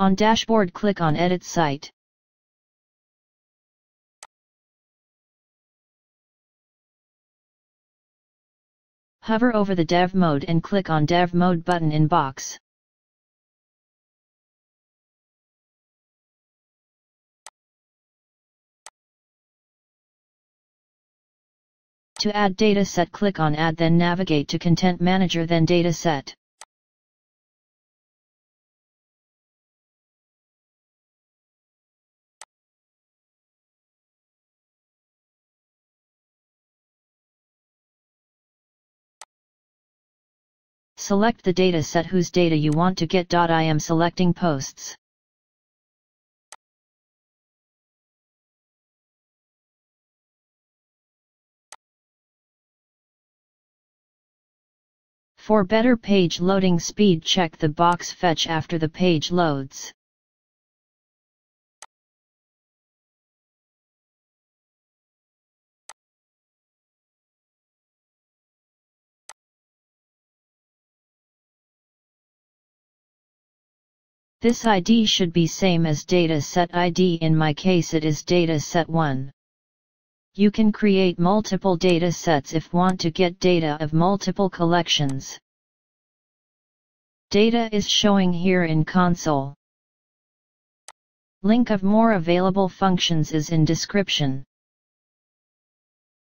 On dashboard click on Edit Site. Hover over the Dev Mode and click on Dev Mode button in box. To add dataset click on Add then navigate to Content Manager then Dataset. Select the data set whose data you want to get. I am selecting posts. For better page loading speed check the box fetch after the page loads. This ID should be same as data set ID in my case it is data set 1. You can create multiple data sets if want to get data of multiple collections. Data is showing here in console. Link of more available functions is in description.